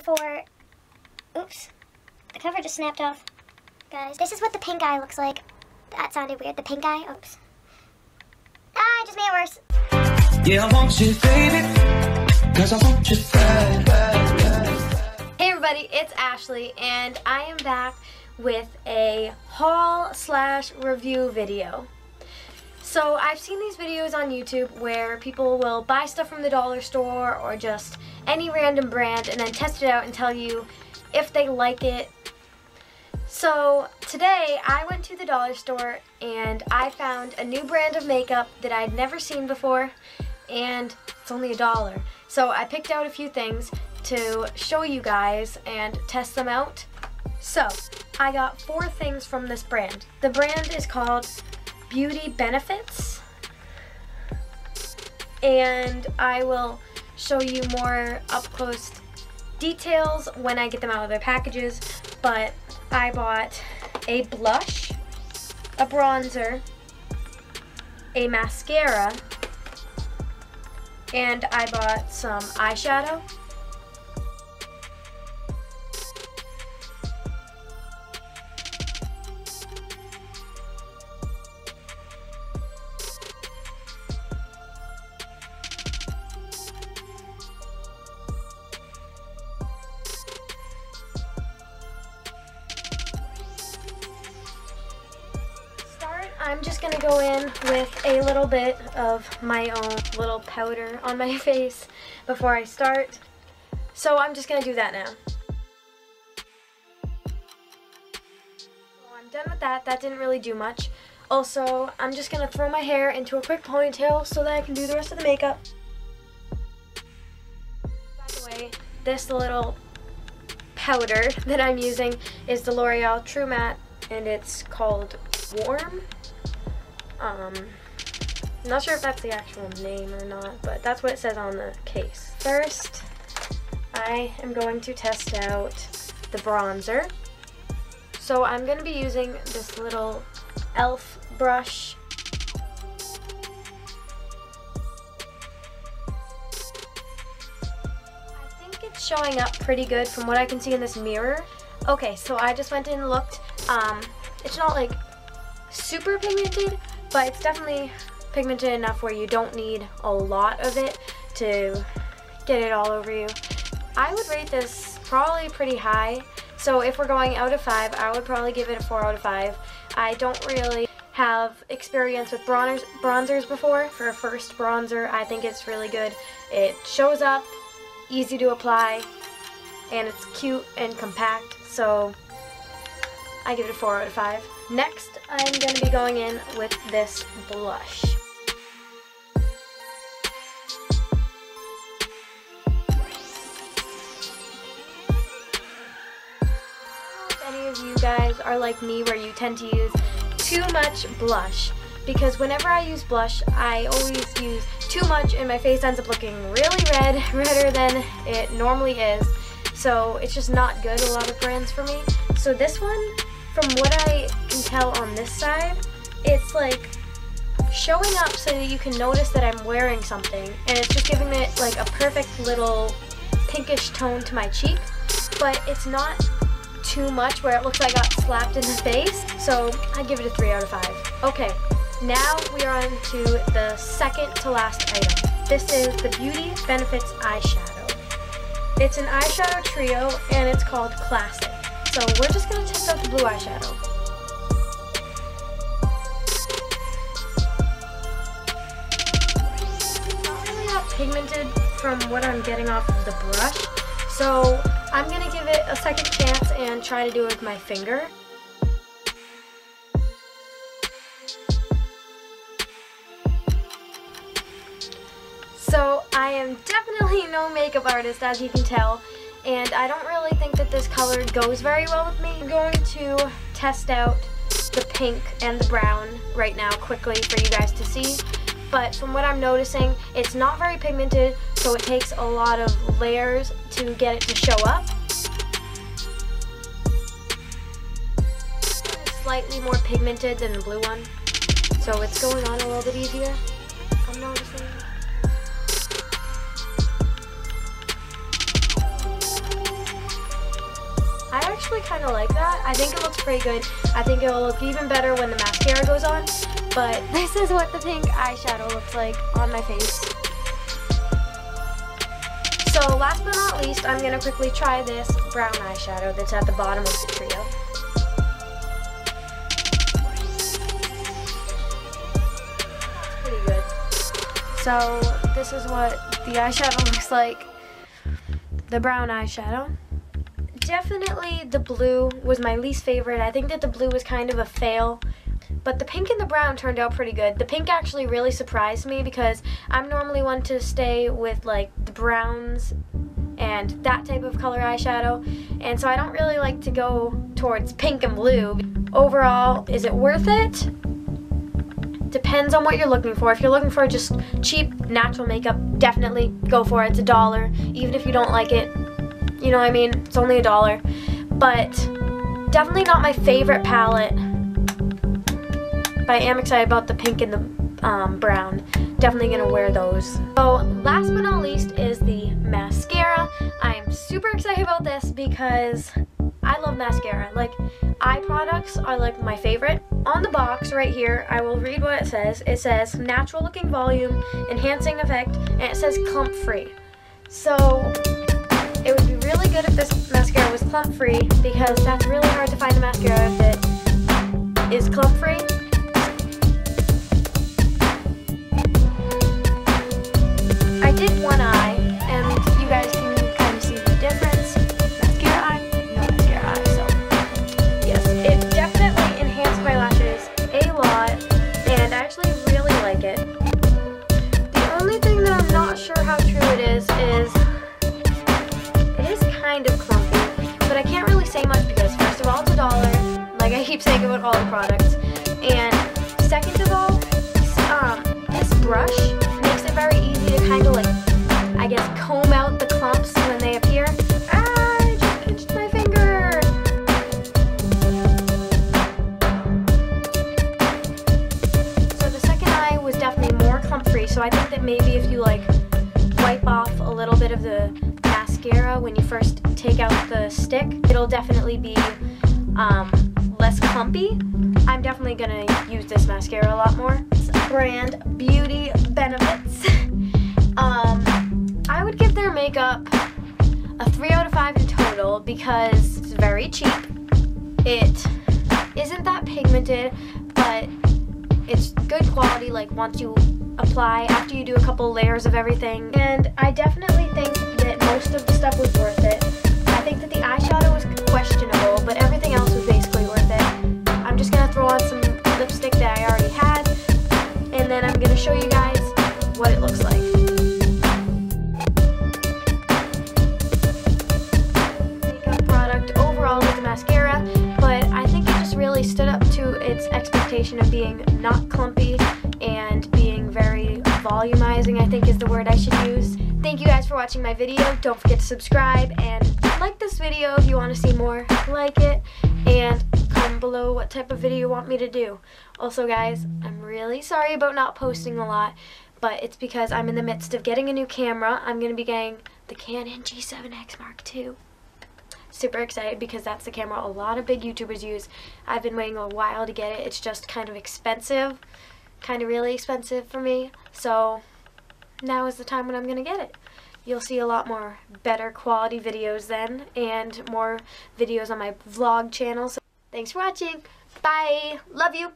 for, oops, the cover just snapped off. Guys, this is what the pink eye looks like. That sounded weird, the pink eye, oops. Ah, I just made it worse. Yeah, I want you, baby, cause I want you bad, bad, bad. Hey everybody, it's Ashlie, and I am back with a haul slash review video. So I've seen these videos on YouTube where people will buy stuff from the dollar store or just any random brand and then test it out and tell you if they like it. So today I went to the dollar store and I found a new brand of makeup that I'd never seen before and it's only a dollar. So I picked out a few things to show you guys and test them out. So I got four things from this brand. The brand is called beauty benefits. And I will show you more up close details when I get them out of their packages but I bought a blush, a bronzer, a mascara, and I bought some eyeshadow I'm just to go in with a little bit of my own little powder on my face before I start. So I'm just to do that now. I'm done with that. That didn't really do much. Also, I'm just to throw my hair into a quick ponytail so that I can do the rest of the makeup. By the way, this little powder that I'm using is the L'Oreal True Matte and it's called Warm. Um, I'm not sure if that's the actual name or not, but that's what it says on the case. First, I am going to test out the bronzer. So I'm going to be using this little e.l.f. brush. I think it's showing up pretty good from what I can see in this mirror. Okay, so I just went and looked. Um, it's not like super pigmented, but it's definitely pigmented enough where you don't need a lot of it to get it all over you. I would rate this probably pretty high. So if we're going out of 5, I would probably give it a 4 out of 5. I don't really have experience with bronzers, bronzers before. For a first bronzer, I think it's really good. It shows up, easy to apply, and it's cute and compact. So I give it a 4 out of 5. Next, I'm going to be going in with this blush. If any of you guys are like me where you tend to use too much blush because whenever I use blush, I always use too much and my face ends up looking really red, redder than it normally is. So it's just not good, a lot of brands for me. So this one from what I can tell on this side, it's like showing up so that you can notice that I'm wearing something and it's just giving it like a perfect little pinkish tone to my cheek but it's not too much where it looks like I got slapped in the face so I give it a 3 out of 5. Okay now we are on to the second to last item. This is the Beauty Benefits eyeshadow. It's an eyeshadow trio and it's called Classic. So we're just going to test out the blue eyeshadow. Pigmented from what I'm getting off of the brush. So I'm going to give it a second chance and try to do it with my finger. So I am definitely no makeup artist as you can tell and I don't really think that this color goes very well with me. I'm going to test out the pink and the brown right now quickly for you guys to see. But from what I'm noticing, it's not very pigmented, so it takes a lot of layers to get it to show up. It's slightly more pigmented than the blue one, so it's going on a little bit easier. I'm noticing. I actually kind of like that. I think it looks pretty good. I think it will look even better when the mascara goes on. But this is what the pink eyeshadow looks like on my face. So last but not least, I'm going to quickly try this brown eyeshadow that's at the bottom of the trio. Pretty good. So this is what the eyeshadow looks like. The brown eyeshadow. Definitely the blue was my least favorite. I think that the blue was kind of a fail. But the pink and the brown turned out pretty good. The pink actually really surprised me because I'm normally one to stay with like the browns and that type of color eyeshadow. And so I don't really like to go towards pink and blue. Overall, is it worth it? Depends on what you're looking for. If you're looking for just cheap, natural makeup, definitely go for it. It's a dollar. Even if you don't like it, you know what I mean? It's only a dollar. But definitely not my favorite palette but I am excited about the pink and the um, brown. Definitely gonna wear those. So last but not least is the mascara. I'm super excited about this because I love mascara. Like eye products are like my favorite. On the box right here, I will read what it says. It says natural looking volume, enhancing effect, and it says clump free. So it would be really good if this mascara was clump free because that's really hard to find a mascara that is clump free. Keep saying about all the products, and second of all, um, this brush makes it very easy to kind of like, I guess, comb out the clumps when they appear. Ah, I just pinched my finger. So the second eye was definitely more clump free, so I think that maybe if you like wipe off a little bit of the mascara when you first take out the stick, it'll definitely be um, less clumpy. I'm definitely gonna use this mascara a lot more. Brand Beauty Benefits. Um, I would give their makeup a 3 out of 5 in total because it's very cheap. It isn't that pigmented, but it's good quality like once you apply after you do a couple layers of everything. And I definitely think that most of the stuff was worth of being not clumpy and being very volumizing, I think is the word I should use. Thank you guys for watching my video. Don't forget to subscribe and like this video if you want to see more. Like it and comment below what type of video you want me to do. Also guys, I'm really sorry about not posting a lot, but it's because I'm in the midst of getting a new camera. I'm going to be getting the Canon G7X Mark II super excited because that's the camera a lot of big YouTubers use. I've been waiting a while to get it. It's just kind of expensive, kind of really expensive for me. So now is the time when I'm going to get it. You'll see a lot more better quality videos then and more videos on my vlog channel. So thanks for watching. Bye. Love you.